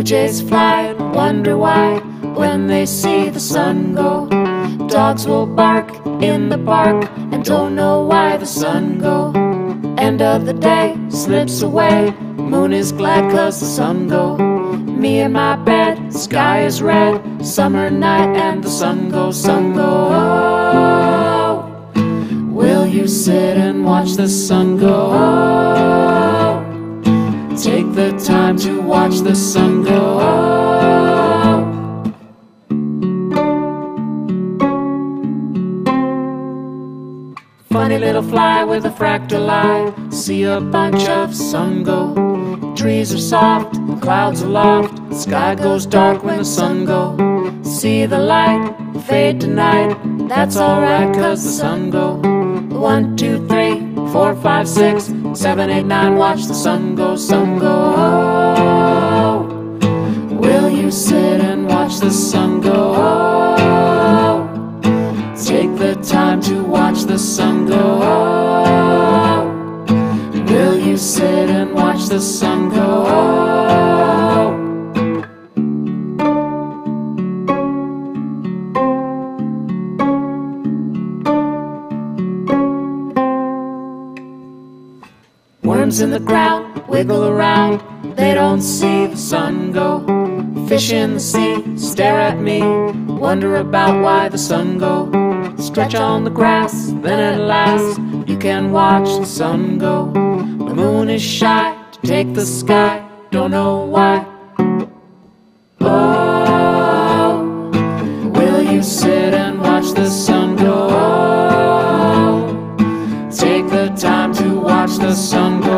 jays fly and wonder why when they see the sun go. Dogs will bark in the park and don't know why the sun go. End of the day slips away. Moon is glad cause the sun go. Me in my bed, sky is red. Summer night and the sun goes, sun go. Will you sit and watch the sun go? Take the time to watch the sun go. up. Funny little fly with a fractal eye. See a bunch of sun go. Trees are soft, clouds aloft. Sky goes dark when the sun go. See the light fade tonight. That's alright, cause the sun go. One, two, three, four, five, six, seven, eight, nine. Watch the sun go, sun go. You sit and watch the sun go? Take the time to watch the sun go. Will you sit and watch the sun go? Worms in the ground wiggle around, they don't see the sun go. Fish in the sea stare at me, wonder about why the sun go. Stretch on the grass, then at last you can watch the sun go. The moon is shy to take the sky, don't know why. Oh, will you sit and watch the sun go? Take the time to watch the sun go.